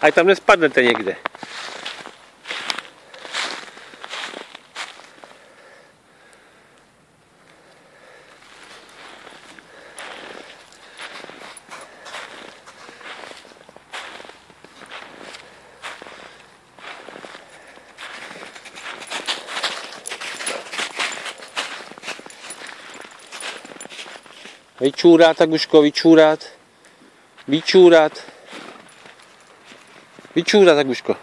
Ať tam nespadnete někde. Vyčůrat, Taguško, vyčůrat. Vyčůrat. Vyčůrat, Taguško.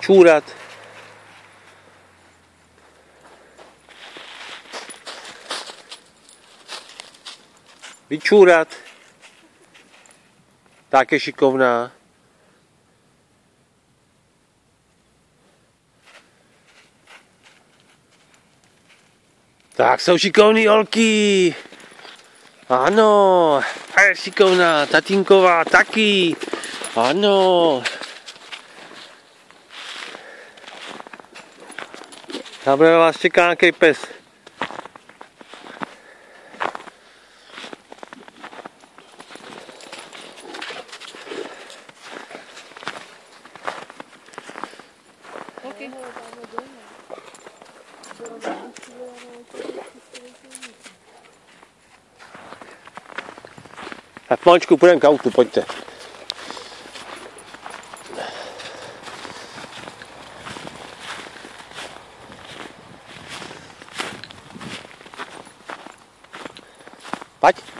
Čůrat. Vyčůrat. Tak je šikovná. Tak jsou šikovný holky. Ano, je šikovná, tatínková taky. Ano. Tam vás čeká nějaký pes. Okay. Tak pomaličku půjdeme k autu, pojďte. Pojď.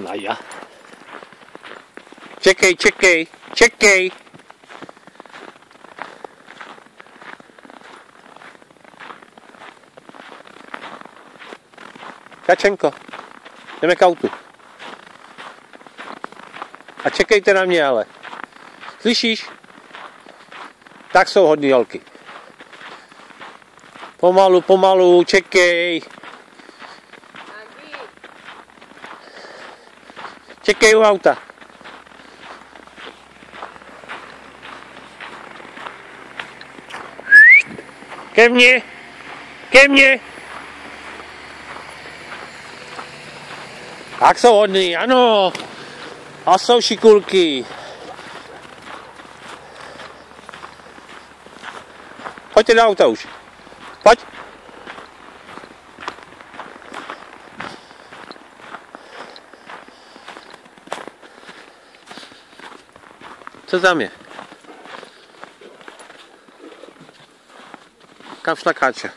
No ja. Čekej, čekej, čekej. Kačenko, jdeme k autu. A čekejte na mě ale. Slyšíš? Tak jsou hodný holky. Pomalu, pomalu, čekej. Čekej u auta. Ke mně, ke mně. Tak jsou hodný, ano. A jsou šikulky. Pojďte do auta už. Pojď. Co tam je? Kam šla Káča?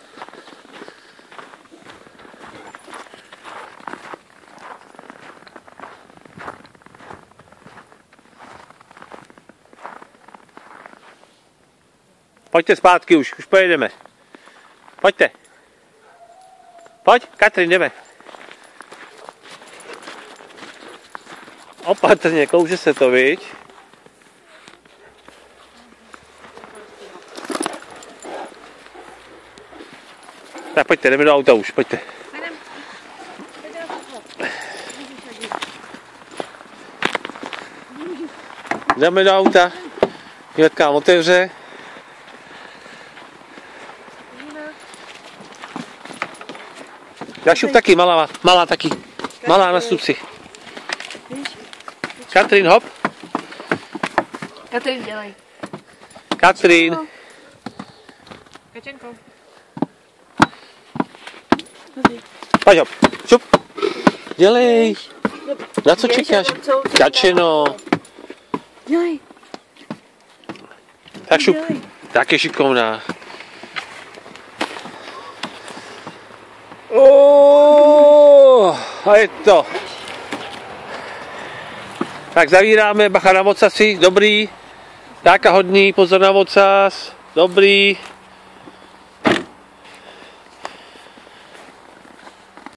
Pojďte zpátky už, už pojedeme. Pojďte. Pojď, Katrin, jdeme. Opatrně, kouže se to, viď? Tak pojďte, jdeme do auta už, pojďte. Jdeme do auta. Jiletka vám otevře. Jašup taky, malá, malá taky. Malá na stupci. Katrin, hop. Katrin, dělej. Katrin. Kačenko. Pojď hop. Šup. Dělej. Na co čekáš? Kačeno. Dělej. Tak šup. Tak je šikovná. Oh, a je to. Tak zavíráme, bacha na ocasy, dobrý. Dáka hodný, pozor na ocas, dobrý.